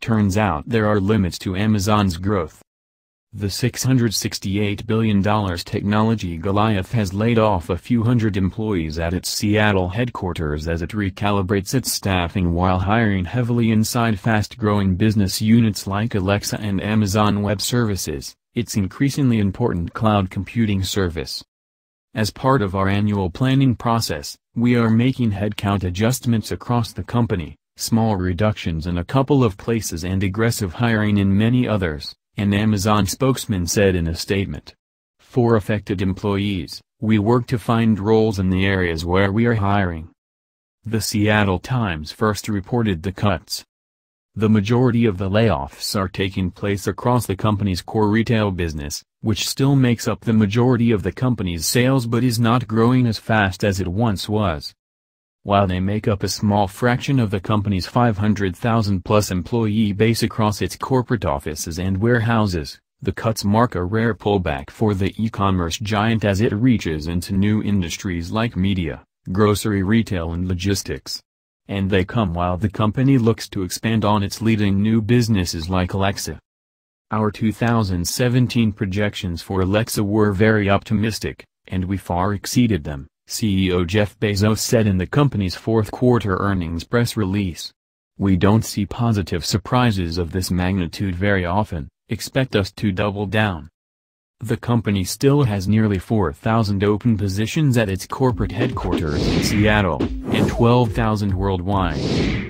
turns out there are limits to Amazon's growth. The $668 billion technology Goliath has laid off a few hundred employees at its Seattle headquarters as it recalibrates its staffing while hiring heavily inside fast-growing business units like Alexa and Amazon Web Services, its increasingly important cloud computing service. As part of our annual planning process, we are making headcount adjustments across the company, small reductions in a couple of places and aggressive hiring in many others an Amazon spokesman said in a statement. For affected employees, we work to find roles in the areas where we are hiring. The Seattle Times first reported the cuts. The majority of the layoffs are taking place across the company's core retail business, which still makes up the majority of the company's sales but is not growing as fast as it once was. While they make up a small fraction of the company's 500,000-plus employee base across its corporate offices and warehouses, the cuts mark a rare pullback for the e-commerce giant as it reaches into new industries like media, grocery retail and logistics. And they come while the company looks to expand on its leading new businesses like Alexa. Our 2017 projections for Alexa were very optimistic, and we far exceeded them. CEO Jeff Bezos said in the company's fourth quarter earnings press release. We don't see positive surprises of this magnitude very often, expect us to double down. The company still has nearly 4,000 open positions at its corporate headquarters in Seattle, and 12,000 worldwide.